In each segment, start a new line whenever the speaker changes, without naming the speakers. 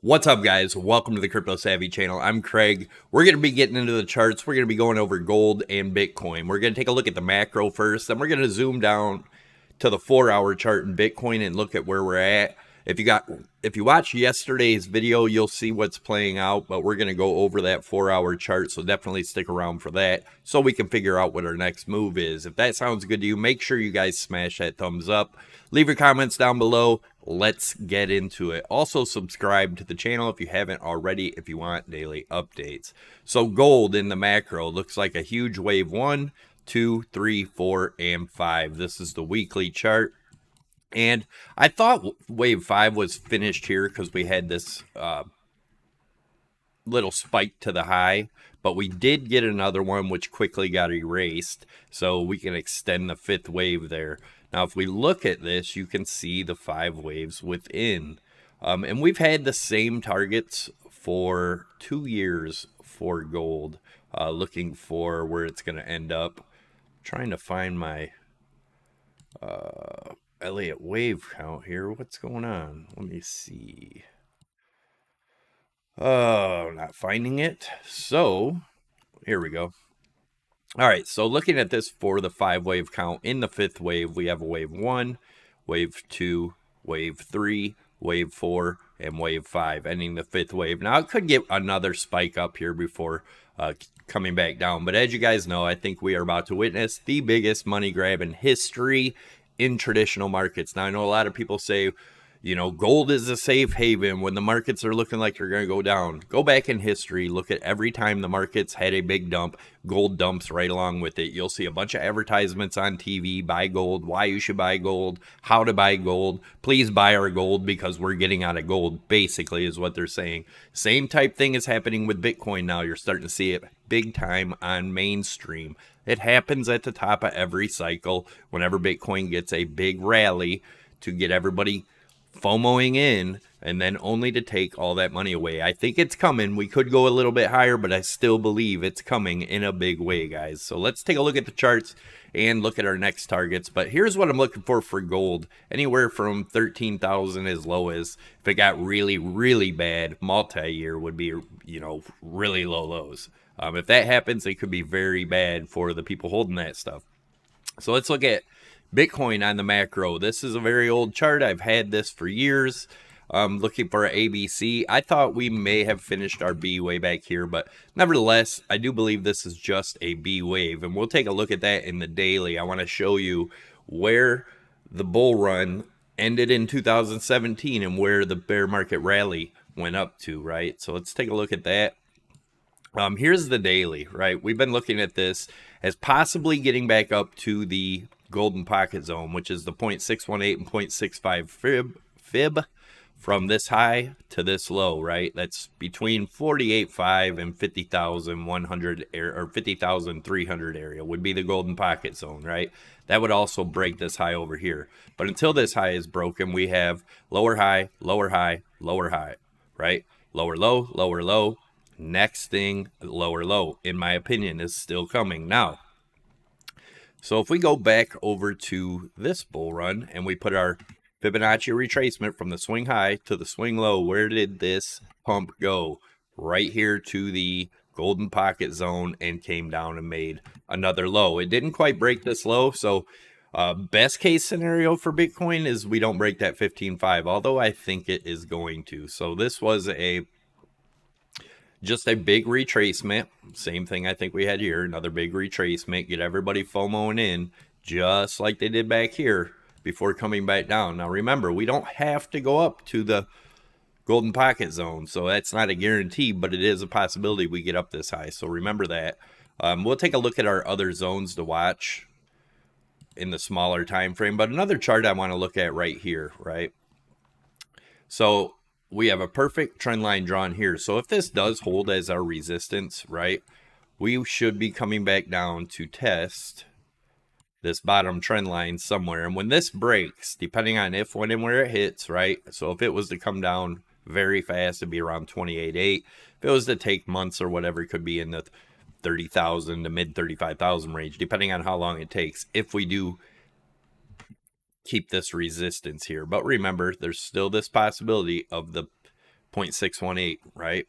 What's up, guys? Welcome to the Crypto Savy channel. I'm Craig. We're going to be getting into the charts. We're going to be going over gold and Bitcoin. We're going to take a look at the macro first, then we're going to zoom down to the four hour chart in Bitcoin and look at where we're at. If you got if you watched yesterday's video, you'll see what's playing out, but we're going to go over that four hour chart. So definitely stick around for that so we can figure out what our next move is. If that sounds good to you, make sure you guys smash that thumbs up. Leave your comments down below let's get into it. Also, subscribe to the channel if you haven't already if you want daily updates. So, gold in the macro looks like a huge wave one, two, three, four, and five. This is the weekly chart. And I thought wave five was finished here because we had this uh, little spike to the high, but we did get another one which quickly got erased. So we can extend the fifth wave there. Now, if we look at this, you can see the five waves within. Um, and we've had the same targets for two years for gold, uh, looking for where it's going to end up. trying to find my uh, Elliott wave count here. What's going on? Let me see. Oh, not finding it. So, here we go. All right, so looking at this for the five wave count, in the fifth wave, we have a wave one, wave two, wave three, wave four, and wave five, ending the fifth wave. Now, it could get another spike up here before uh, coming back down, but as you guys know, I think we are about to witness the biggest money grab in history in traditional markets. Now, I know a lot of people say, you know, gold is a safe haven when the markets are looking like they're going to go down. Go back in history, look at every time the markets had a big dump, gold dumps right along with it. You'll see a bunch of advertisements on TV buy gold, why you should buy gold, how to buy gold. Please buy our gold because we're getting out of gold, basically, is what they're saying. Same type thing is happening with Bitcoin now. You're starting to see it big time on mainstream. It happens at the top of every cycle whenever Bitcoin gets a big rally to get everybody FOMOing in and then only to take all that money away. I think it's coming. We could go a little bit higher, but I still believe it's coming in a big way, guys. So let's take a look at the charts and look at our next targets. But here's what I'm looking for for gold. Anywhere from 13,000 as low as if it got really, really bad, multi-year would be, you know, really low lows. Um, if that happens, it could be very bad for the people holding that stuff. So let's look at Bitcoin on the macro. This is a very old chart. I've had this for years. Um, looking for ABC. I thought we may have finished our B way back here, but nevertheless, I do believe this is just a B wave, and we'll take a look at that in the daily. I want to show you where the bull run ended in 2017 and where the bear market rally went up to, right? So let's take a look at that. Um, here's the daily, right? We've been looking at this as possibly getting back up to the golden pocket zone, which is the 0.618 and 0.65 fib, fib from this high to this low, right? That's between 48.5 and 50,100 or 50,300 area would be the golden pocket zone, right? That would also break this high over here. But until this high is broken, we have lower high, lower high, lower high, right? Lower low, lower low. Next thing, lower low, in my opinion, is still coming. Now, so if we go back over to this bull run and we put our Fibonacci retracement from the swing high to the swing low, where did this pump go? Right here to the golden pocket zone and came down and made another low. It didn't quite break this low, so uh, best case scenario for Bitcoin is we don't break that 15.5, although I think it is going to. So this was a just a big retracement. Same thing I think we had here. Another big retracement. Get everybody FOMOing in just like they did back here before coming back down. Now remember, we don't have to go up to the golden pocket zone. So that's not a guarantee, but it is a possibility we get up this high. So remember that. Um, we'll take a look at our other zones to watch in the smaller time frame. But another chart I want to look at right here, right? So we have a perfect trend line drawn here. So if this does hold as our resistance, right, we should be coming back down to test this bottom trend line somewhere. And when this breaks, depending on if, when, and where it hits, right, so if it was to come down very fast, it'd be around 28.8. If it was to take months or whatever, it could be in the 30,000 to mid 35,000 range, depending on how long it takes. If we do keep this resistance here. But remember, there's still this possibility of the 0.618, right?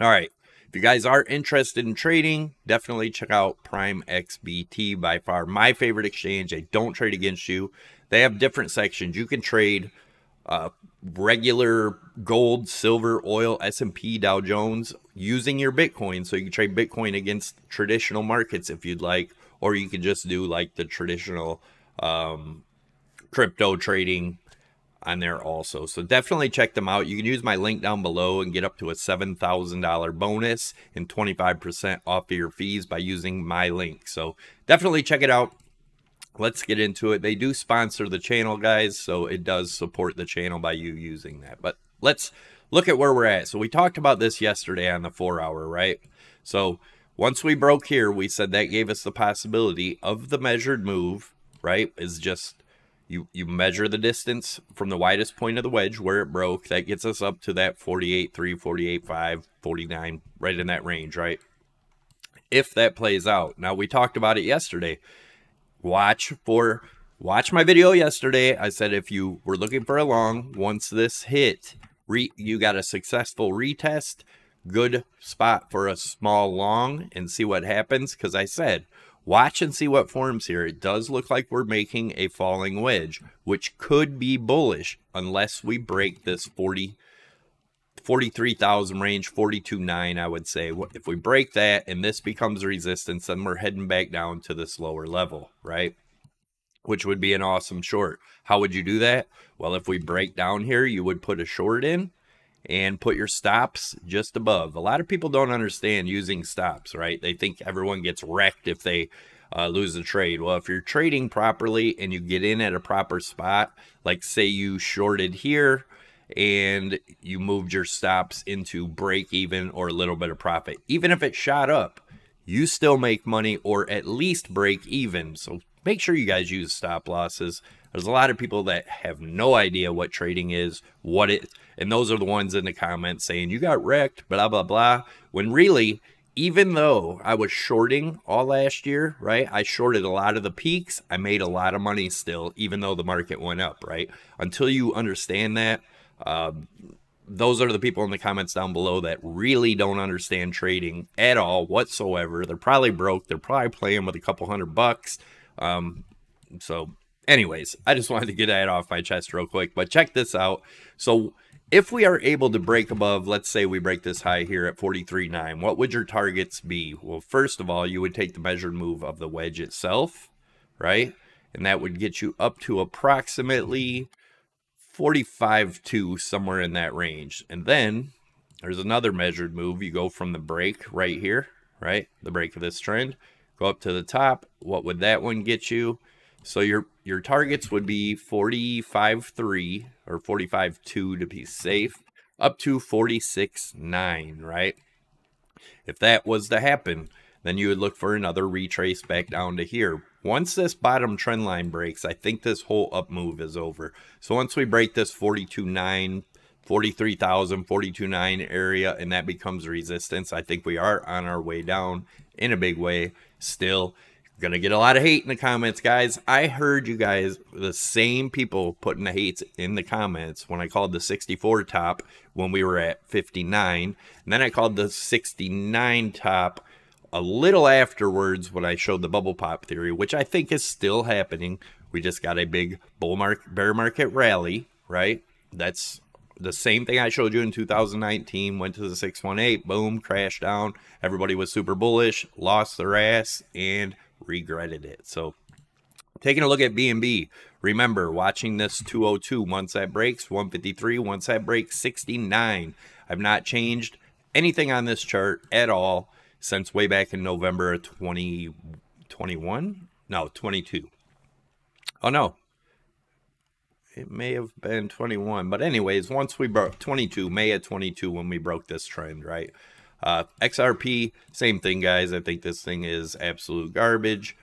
All right. If you guys are interested in trading, definitely check out Prime XBT. By far my favorite exchange. They don't trade against you. They have different sections. You can trade uh, regular gold, silver, oil, S&P, Dow Jones using your Bitcoin. So you can trade Bitcoin against traditional markets if you'd like, or you can just do like the traditional um, crypto trading on there also. So definitely check them out. You can use my link down below and get up to a $7,000 bonus and 25% off of your fees by using my link. So definitely check it out. Let's get into it. They do sponsor the channel, guys, so it does support the channel by you using that. But let's look at where we're at. So we talked about this yesterday on the four hour, right? So once we broke here, we said that gave us the possibility of the measured move, right? Is just you you measure the distance from the widest point of the wedge where it broke. That gets us up to that 48, 3, 48, 5, 49, right in that range, right? If that plays out. Now we talked about it yesterday. Watch for watch my video yesterday. I said if you were looking for a long, once this hit, re, you got a successful retest, good spot for a small long and see what happens. Because I said Watch and see what forms here. It does look like we're making a falling wedge, which could be bullish unless we break this 40, 43,000 range, 42.9, I would say. If we break that and this becomes resistance, then we're heading back down to this lower level, right? Which would be an awesome short. How would you do that? Well, if we break down here, you would put a short in and put your stops just above. A lot of people don't understand using stops, right? They think everyone gets wrecked if they uh, lose a trade. Well, if you're trading properly and you get in at a proper spot, like say you shorted here and you moved your stops into break even or a little bit of profit, even if it shot up, you still make money or at least break even. So make sure you guys use stop losses. There's a lot of people that have no idea what trading is, what it and those are the ones in the comments saying, you got wrecked, blah, blah, blah. When really, even though I was shorting all last year, right? I shorted a lot of the peaks. I made a lot of money still, even though the market went up, right? Until you understand that, uh, those are the people in the comments down below that really don't understand trading at all whatsoever. They're probably broke. They're probably playing with a couple hundred bucks. Um, so, anyways, I just wanted to get that off my chest real quick. But check this out. So, if we are able to break above, let's say we break this high here at 43.9, what would your targets be? Well, first of all, you would take the measured move of the wedge itself, right? And that would get you up to approximately 45.2, somewhere in that range. And then there's another measured move. You go from the break right here, right? The break of this trend. Go up to the top. What would that one get you? So your your targets would be 45.3 or 45.2 to be safe, up to 46.9, right? If that was to happen, then you would look for another retrace back down to here. Once this bottom trend line breaks, I think this whole up move is over. So once we break this 42.9, 43,000, 42.9 area, and that becomes resistance, I think we are on our way down in a big way still. Gonna get a lot of hate in the comments, guys. I heard you guys, the same people putting the hates in the comments when I called the 64 top when we were at 59. And then I called the 69 top a little afterwards when I showed the bubble pop theory, which I think is still happening. We just got a big bull market, bear market rally, right? That's the same thing I showed you in 2019. Went to the 618, boom, crashed down. Everybody was super bullish, lost their ass, and regretted it. So taking a look at BNB, remember watching this 202 once that breaks, 153 once that breaks, 69. I've not changed anything on this chart at all since way back in November of 2021. no, 22. Oh no. It may have been 21, but anyways, once we broke 22, May of 22 when we broke this trend, right? Uh, XRP, same thing, guys. I think this thing is absolute garbage.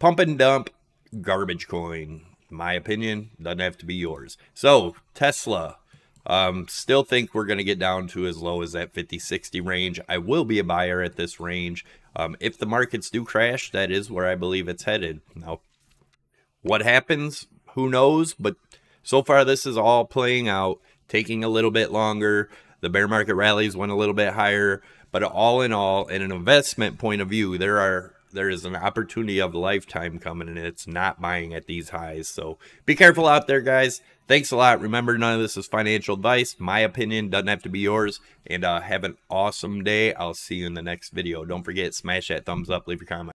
Pump and dump, garbage coin. My opinion doesn't have to be yours. So, Tesla. Um, still think we're going to get down to as low as that 50 60 range. I will be a buyer at this range. Um, if the markets do crash, that is where I believe it's headed. Now, what happens? Who knows? But so far, this is all playing out taking a little bit longer. The bear market rallies went a little bit higher, but all in all, in an investment point of view, there are there is an opportunity of a lifetime coming and it's not buying at these highs. So be careful out there, guys. Thanks a lot. Remember, none of this is financial advice. My opinion doesn't have to be yours. And uh, have an awesome day. I'll see you in the next video. Don't forget, smash that thumbs up, leave your comment.